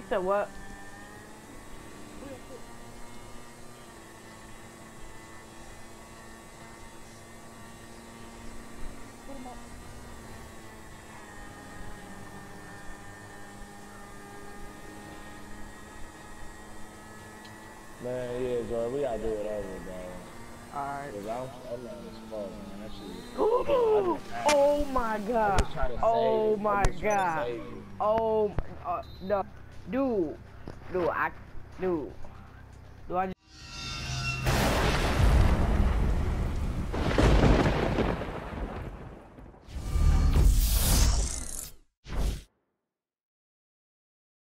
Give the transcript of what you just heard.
You said what? Man, yeah, Joy, we gotta do it over, bro. Alright. Cause I'm, I'm not as fuck, man. That shit is Ooh, oh my I god. just to save Oh you. I my just try to god. save you. Oh, uh, no. Do. Do. I, do. Do